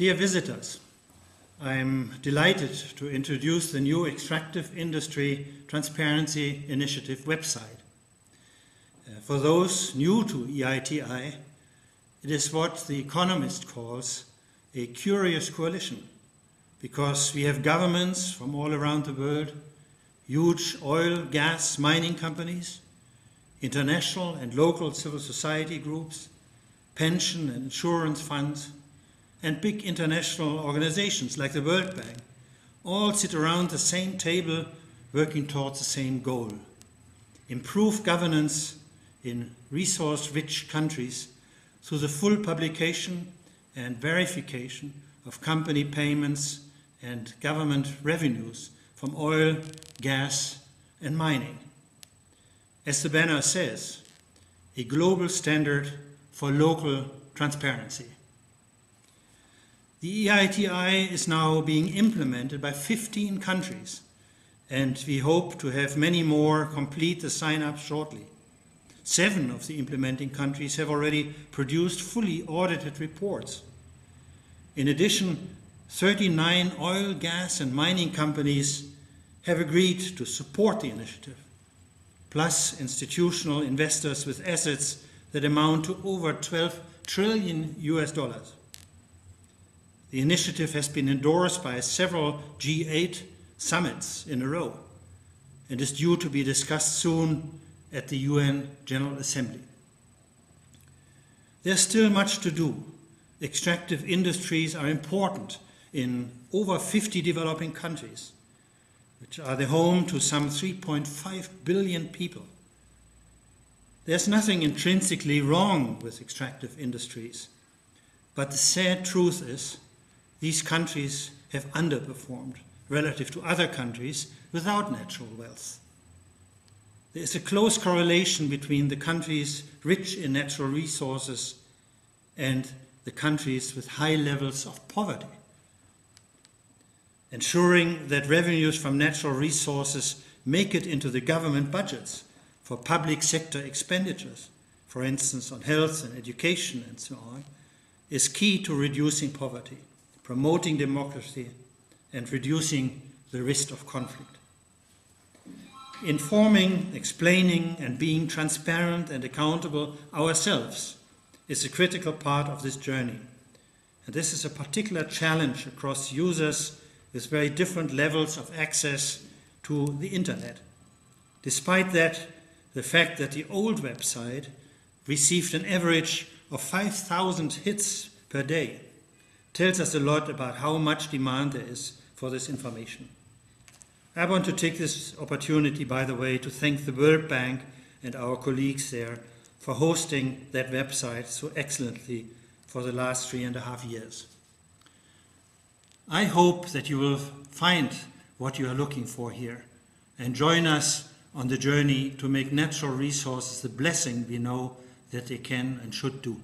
Dear visitors, I'm delighted to introduce the new Extractive Industry Transparency Initiative website. Uh, for those new to EITI, it is what The Economist calls a curious coalition, because we have governments from all around the world, huge oil, gas, mining companies, international and local civil society groups, pension and insurance funds, and big international organizations like the World Bank all sit around the same table working towards the same goal improve governance in resource rich countries through the full publication and verification of company payments and government revenues from oil, gas, and mining. As the banner says, a global standard for local transparency. The EITI is now being implemented by 15 countries, and we hope to have many more complete the sign up shortly. Seven of the implementing countries have already produced fully audited reports. In addition, 39 oil, gas, and mining companies have agreed to support the initiative, plus institutional investors with assets that amount to over 12 trillion US dollars. The initiative has been endorsed by several G8 summits in a row and is due to be discussed soon at the UN General Assembly. There's still much to do. Extractive industries are important in over 50 developing countries, which are the home to some 3.5 billion people. There's nothing intrinsically wrong with extractive industries, but the sad truth is these countries have underperformed relative to other countries without natural wealth. There is a close correlation between the countries rich in natural resources and the countries with high levels of poverty. Ensuring that revenues from natural resources make it into the government budgets for public sector expenditures, for instance on health and education and so on, is key to reducing poverty promoting democracy, and reducing the risk of conflict. Informing, explaining, and being transparent and accountable ourselves is a critical part of this journey. And this is a particular challenge across users with very different levels of access to the internet. Despite that, the fact that the old website received an average of 5,000 hits per day tells us a lot about how much demand there is for this information. I want to take this opportunity, by the way, to thank the World Bank and our colleagues there for hosting that website so excellently for the last three and a half years. I hope that you will find what you are looking for here and join us on the journey to make natural resources the blessing we know that they can and should do.